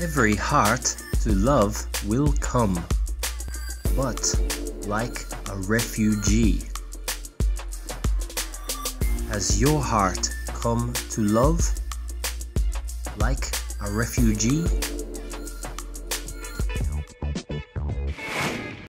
Every heart to love will come, but like a refugee. Has your heart come to love like a refugee?